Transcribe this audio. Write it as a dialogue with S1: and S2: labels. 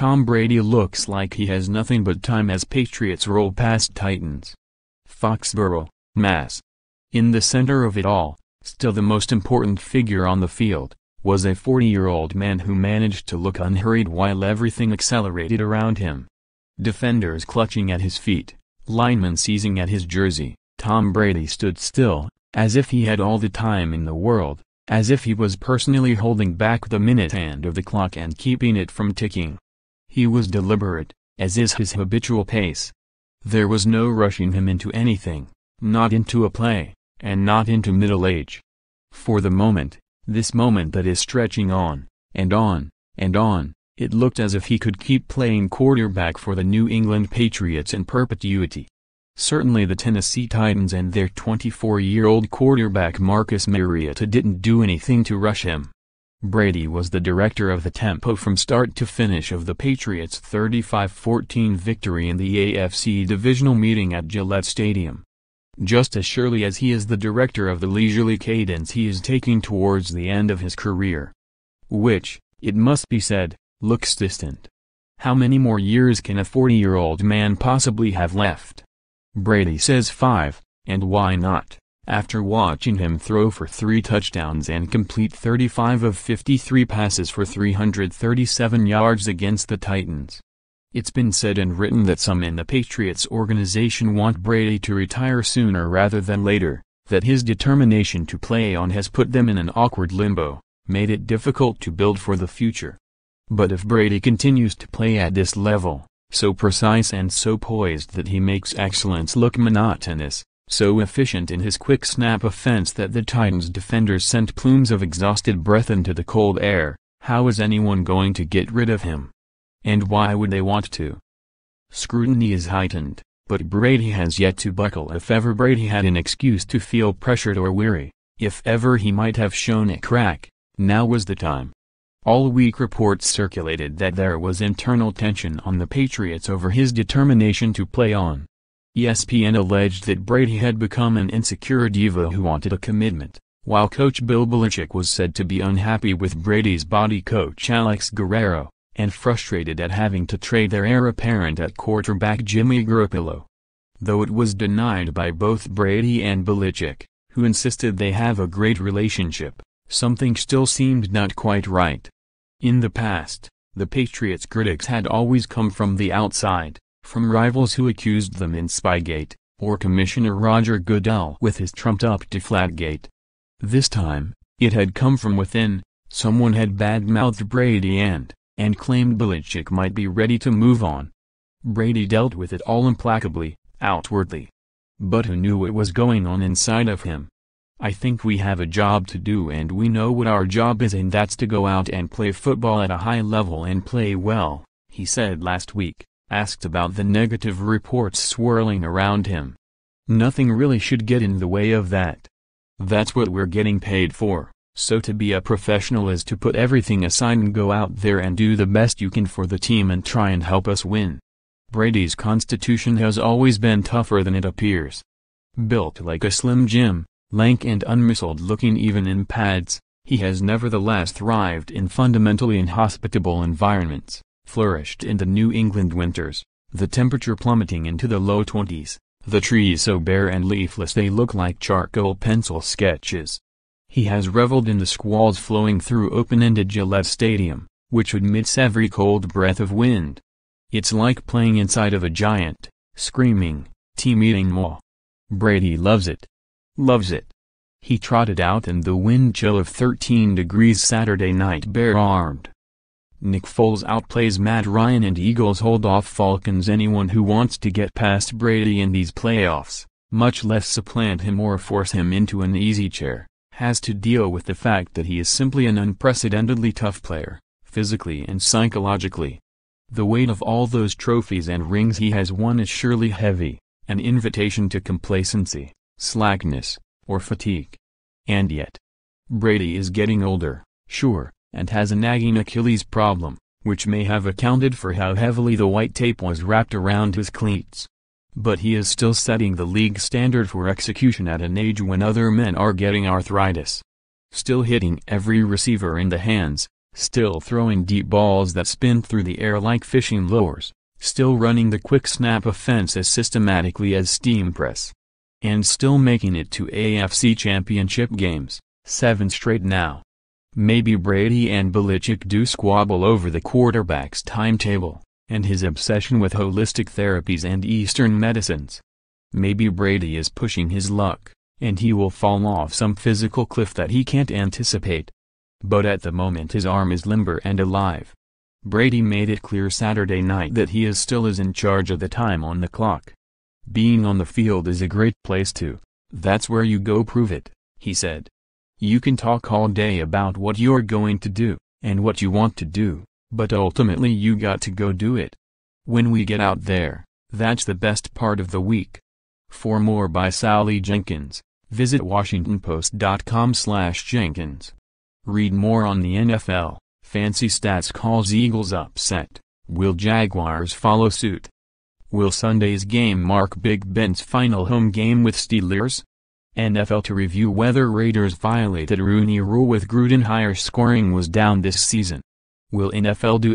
S1: Tom Brady looks like he has nothing but time as Patriots roll past Titans. Foxborough, Mass. In the center of it all, still the most important figure on the field, was a 40-year-old man who managed to look unhurried while everything accelerated around him. Defenders clutching at his feet, linemen seizing at his jersey, Tom Brady stood still, as if he had all the time in the world, as if he was personally holding back the minute hand of the clock and keeping it from ticking. He was deliberate, as is his habitual pace. There was no rushing him into anything, not into a play, and not into middle age. For the moment, this moment that is stretching on, and on, and on, it looked as if he could keep playing quarterback for the New England Patriots in perpetuity. Certainly the Tennessee Titans and their 24-year-old quarterback Marcus Mariota didn't do anything to rush him. Brady was the director of the tempo from start to finish of the Patriots' 35-14 victory in the AFC divisional meeting at Gillette Stadium. Just as surely as he is the director of the leisurely cadence he is taking towards the end of his career. Which, it must be said, looks distant. How many more years can a 40-year-old man possibly have left? Brady says five, and why not? After watching him throw for three touchdowns and complete 35 of 53 passes for 337 yards against the Titans. It's been said and written that some in the Patriots organization want Brady to retire sooner rather than later, that his determination to play on has put them in an awkward limbo, made it difficult to build for the future. But if Brady continues to play at this level, so precise and so poised that he makes excellence look monotonous, so efficient in his quick snap offense that the Titans defenders sent plumes of exhausted breath into the cold air, how is anyone going to get rid of him? And why would they want to? Scrutiny is heightened, but Brady has yet to buckle if ever Brady had an excuse to feel pressured or weary, if ever he might have shown a crack, now was the time. All week reports circulated that there was internal tension on the Patriots over his determination to play on. ESPN alleged that Brady had become an insecure diva who wanted a commitment, while coach Bill Belichick was said to be unhappy with Brady's body coach Alex Guerrero, and frustrated at having to trade their heir apparent at quarterback Jimmy Garoppolo. Though it was denied by both Brady and Belichick, who insisted they have a great relationship, something still seemed not quite right. In the past, the Patriots' critics had always come from the outside, from rivals who accused them in Spygate, or Commissioner Roger Goodell with his trumped-up Deflategate. This time, it had come from within, someone had bad-mouthed Brady and, and claimed Belichick might be ready to move on. Brady dealt with it all implacably, outwardly. But who knew what was going on inside of him? I think we have a job to do and we know what our job is and that's to go out and play football at a high level and play well, he said last week asked about the negative reports swirling around him. Nothing really should get in the way of that. That's what we're getting paid for, so to be a professional is to put everything aside and go out there and do the best you can for the team and try and help us win. Brady's constitution has always been tougher than it appears. Built like a slim Jim, lank and unmuscled looking even in pads, he has nevertheless thrived in fundamentally inhospitable environments flourished in the New England winters, the temperature plummeting into the low 20s, the trees so bare and leafless they look like charcoal pencil sketches. He has reveled in the squalls flowing through open-ended Gillette Stadium, which admits every cold breath of wind. It's like playing inside of a giant, screaming, team-eating maw. Brady loves it. Loves it. He trotted out in the wind chill of 13 degrees Saturday night bare-armed, Nick Foles outplays Matt Ryan and Eagles hold off Falcons anyone who wants to get past Brady in these playoffs, much less supplant him or force him into an easy chair, has to deal with the fact that he is simply an unprecedentedly tough player, physically and psychologically. The weight of all those trophies and rings he has won is surely heavy, an invitation to complacency, slackness, or fatigue. And yet, Brady is getting older, sure, and has a nagging Achilles problem, which may have accounted for how heavily the white tape was wrapped around his cleats. But he is still setting the league standard for execution at an age when other men are getting arthritis. Still hitting every receiver in the hands, still throwing deep balls that spin through the air like fishing lures, still running the quick snap offense as systematically as steam press. And still making it to AFC championship games, seven straight now. Maybe Brady and Belichick do squabble over the quarterback's timetable, and his obsession with holistic therapies and Eastern medicines. Maybe Brady is pushing his luck, and he will fall off some physical cliff that he can't anticipate. But at the moment his arm is limber and alive. Brady made it clear Saturday night that he is still is in charge of the time on the clock. Being on the field is a great place to, that's where you go prove it, he said. You can talk all day about what you're going to do, and what you want to do, but ultimately you got to go do it. When we get out there, that's the best part of the week. For more by Sally Jenkins, visit washingtonpost.com slash jenkins. Read more on the NFL, fancy stats calls Eagles upset, will Jaguars follow suit? Will Sunday's game mark Big Ben's final home game with Steelers? NFL to review whether Raiders violated Rooney Rule with Gruden hire scoring was down this season. Will NFL do